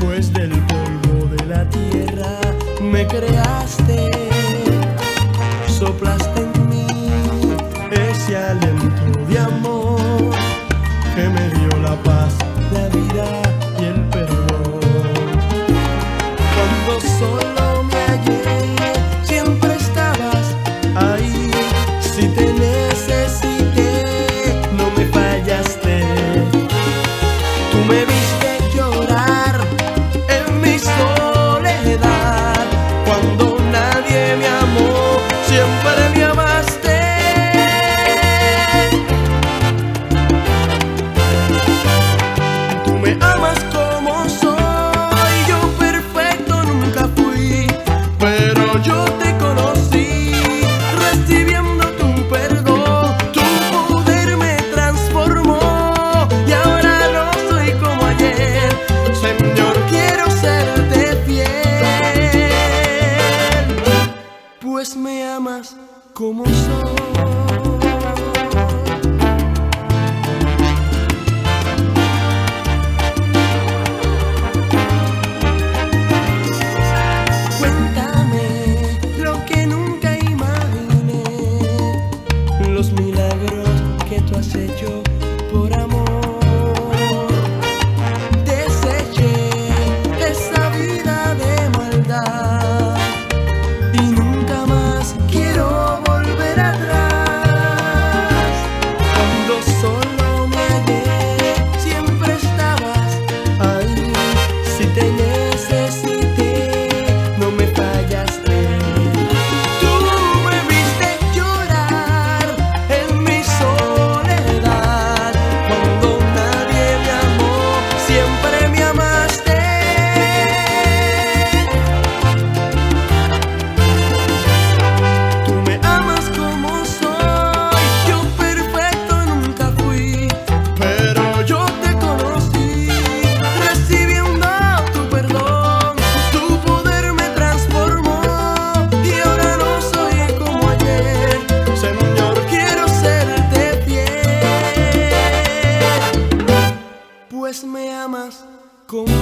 pues del polvo de la tierra me creaste. Sopla Cuéntame lo que nunca imaginé, los milagros que tú has hecho amas